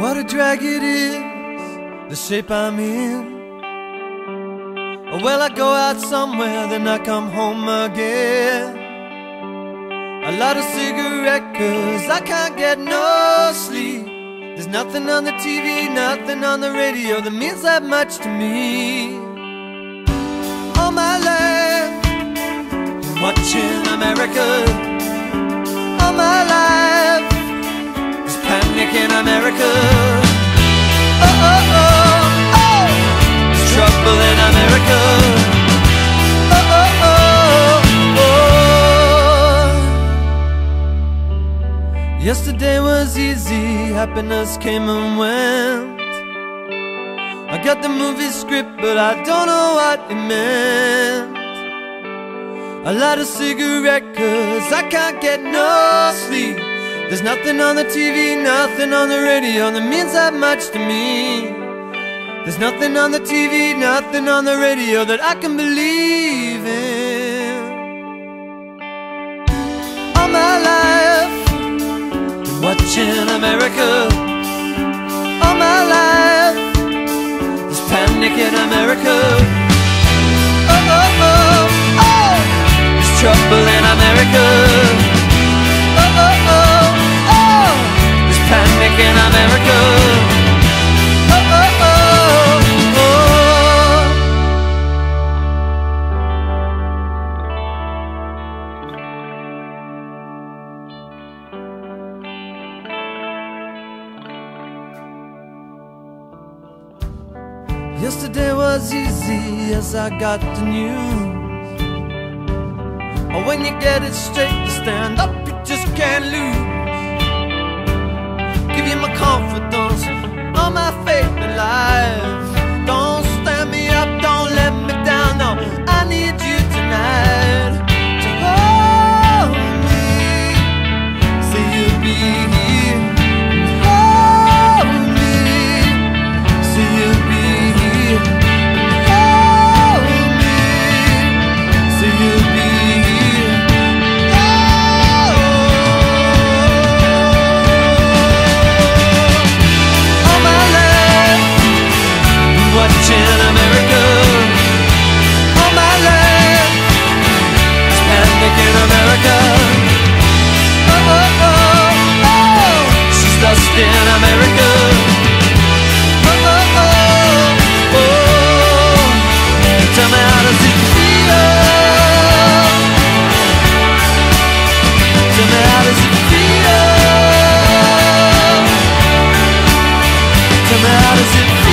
What a drag it is, the shape I'm in. Well, I go out somewhere, then I come home again. A lot of cigarette, cause I can't get no sleep. There's nothing on the TV, nothing on the radio that means that much to me. All my life, watching America. All my life, there's panic in America. Trouble in America. Oh, oh, oh, oh. Yesterday was easy, happiness came and went. I got the movie script, but I don't know what it meant. A lot of cigarette, cause I can't get no sleep. There's nothing on the TV, nothing on the radio that means that much to me. There's nothing on the TV, nothing on the radio that I can believe in. All my life, been watching America. All my life, there's panic in America. Oh, oh, oh, oh, there's trouble in America. Oh, oh, oh, oh, there's panic in America. Yesterday was easy as I got the news. When you get it straight you stand up, come out as it